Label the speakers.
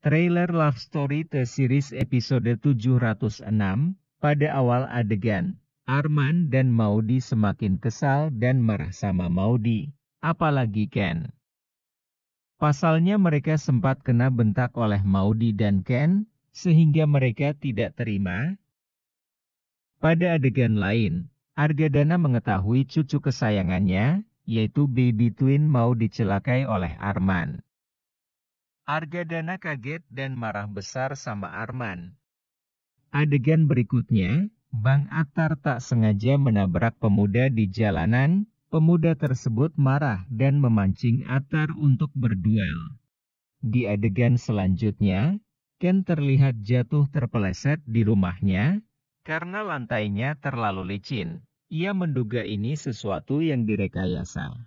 Speaker 1: Trailer Love Story The Series episode 706, pada awal adegan, Arman dan Maudi semakin kesal dan marah sama Maudi, apalagi Ken. Pasalnya mereka sempat kena bentak oleh Maudi dan Ken, sehingga mereka tidak terima. Pada adegan lain, Argadana mengetahui cucu kesayangannya, yaitu baby twin mau dicelakai oleh Arman. Argadana kaget dan marah besar sama Arman. Adegan berikutnya, Bang Atar tak sengaja menabrak pemuda di jalanan, pemuda tersebut marah dan memancing Atar untuk berduel. Di adegan selanjutnya, Ken terlihat jatuh terpeleset di rumahnya, karena lantainya terlalu licin. Ia menduga ini sesuatu yang direkayasa.